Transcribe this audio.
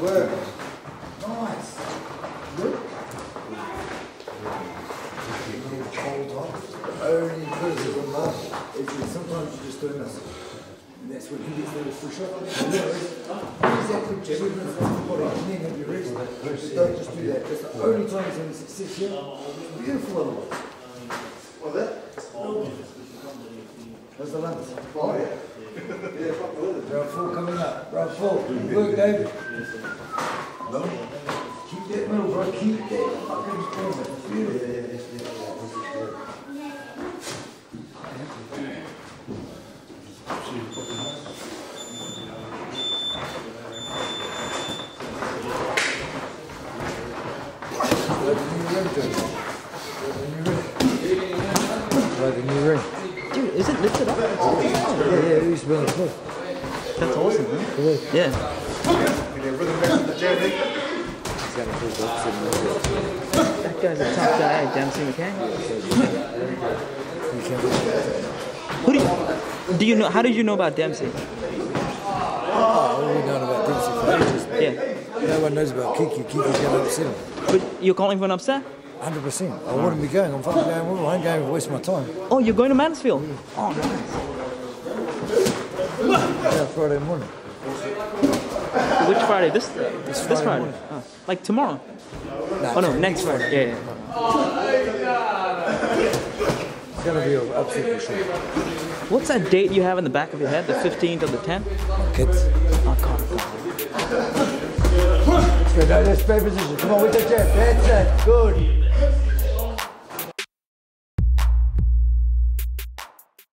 Work. Nice. Look. Hold on. Only because of the. It's sometimes you just don't. And that's when he gets there for sure. Exactly, Jim. Even if that's the body, and then have your rest. But don't just do that. That's the only time he's going success here. Beautiful otherwise. Well, that. How's the lungs? Oh, yeah. Yeah, fuck the. Round four coming up. Round four. Good work, David. No. Keep that middle, bro. Keep that fucking movement. Beautiful. Like the new ring, Joe. Like the new ring. Dude, is it lifted up? Yeah, yeah, it used to be on the floor. That's awesome, man. Yeah. Yeah. Get a rhythm back to the jam, Nick. He's gonna do boxing. That guy's a tough guy, eh, Demsey McKean. Who do you, do you know? How did you know about Demsey? Oh, all we know about Demsey for ages. Yeah. No one knows about Kiki. Kiki's going to upset him. But you're calling for an upset? 100%. I wouldn't be going. I'm fucking going with him. I ain't going to waste my time. Oh, you're going to Mansfield? Oh, nice. Yeah, Friday morning. Which Friday? This this, Friday Friday? Oh, like tomorrow? Nah, Oh no, next Friday. Yeah, yeah. It's to be an for sure. What's that date you have in the back of your head? The 15th or the 10th? Kids. Oh God, God. Let's go. Let's play position. Come on, with the jab. That's it. Good.